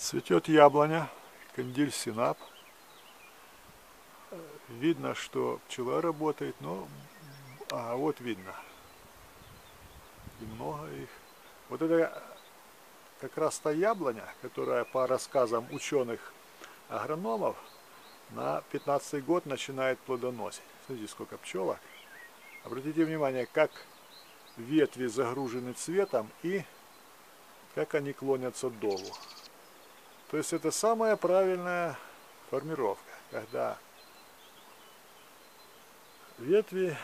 Цветет яблоня, кандиль синап. Видно, что пчела работает, но... А, вот видно. И много их. Вот это как раз та яблоня, которая по рассказам ученых агрономов на 15 год начинает плодоносить. Смотрите, сколько пчелок. Обратите внимание, как ветви загружены цветом и как они клонятся долу. То есть это самая правильная формировка, когда ветви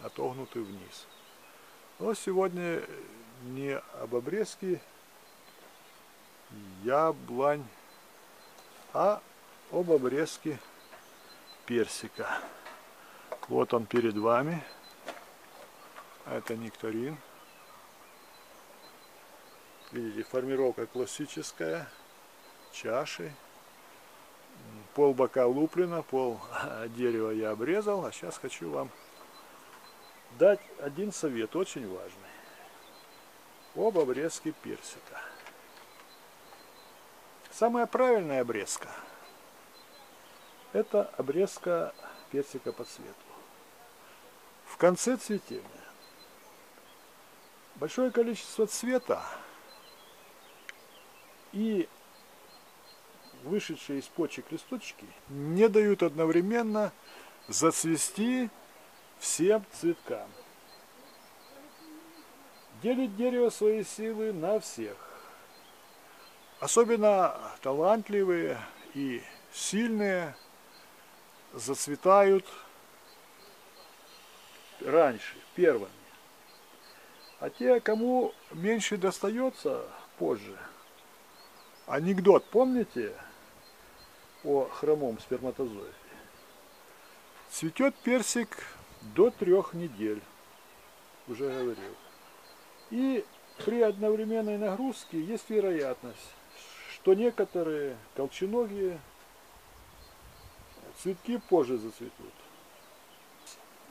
отогнуты вниз. Но сегодня не об обрезке яблонь, а об обрезке персика. Вот он перед вами. Это нектарин. Видите, формировка классическая, чаши. Пол бока луплено, пол дерева я обрезал, а сейчас хочу вам дать один совет, очень важный, об обрезке персика. Самая правильная обрезка – это обрезка персика по цвету. В конце цветения большое количество цвета и вышедшие из почек листочки не дают одновременно зацвести всем цветкам. Делит дерево свои силы на всех. Особенно талантливые и сильные зацветают раньше, первыми. А те, кому меньше достается, позже – Анекдот помните о хромом сперматозоиде? Цветет персик до трех недель, уже говорил. И при одновременной нагрузке есть вероятность, что некоторые колченогие цветки позже зацветут.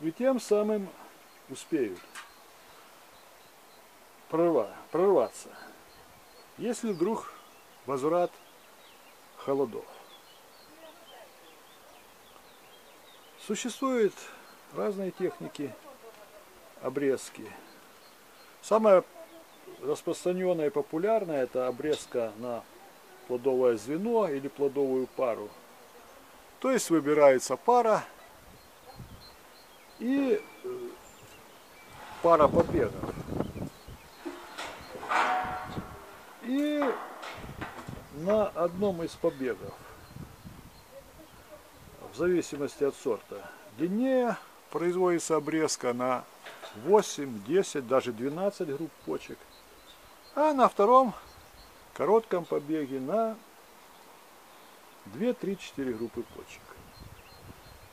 И тем самым успеют прорваться. Если вдруг возврат холодов. Существуют разные техники обрезки. Самая распространенная и популярная это обрезка на плодовое звено или плодовую пару. То есть выбирается пара и э, пара побегов. И на одном из побегов, в зависимости от сорта, длиннее производится обрезка на 8, 10, даже 12 групп почек, а на втором коротком побеге на 2, 3, 4 группы почек.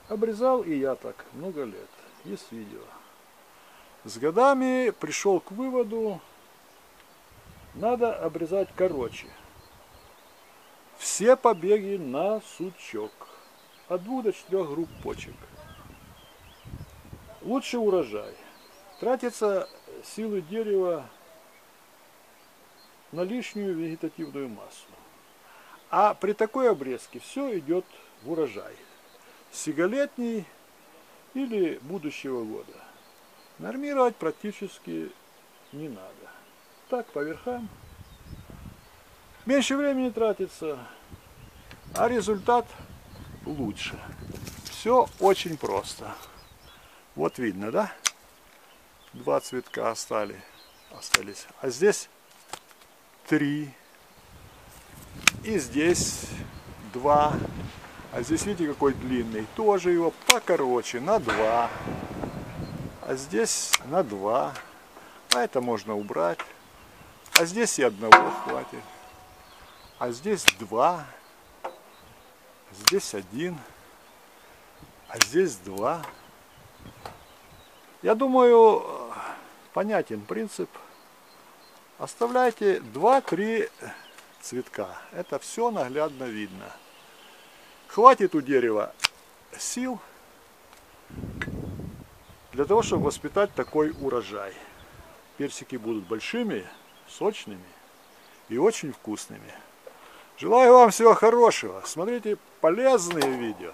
Обрезал и я так много лет. Есть видео. С годами пришел к выводу, надо обрезать короче. Все побеги на сучок. От двух до четырех групп почек. Лучше урожай. Тратятся силы дерева на лишнюю вегетативную массу. А при такой обрезке все идет в урожай. Сиголетний или будущего года. Нормировать практически не надо. Так, по верхам Меньше времени тратится, а результат лучше. Все очень просто. Вот видно, да? Два цветка остались. остались. А здесь три. И здесь два. А здесь, видите, какой длинный. Тоже его покороче, на два. А здесь на два. А это можно убрать. А здесь и одного хватит. А здесь два, здесь один, а здесь два. Я думаю, понятен принцип. Оставляйте 2-3 цветка. Это все наглядно видно. Хватит у дерева сил для того, чтобы воспитать такой урожай. Персики будут большими, сочными и очень вкусными. Желаю вам всего хорошего. Смотрите полезные видео.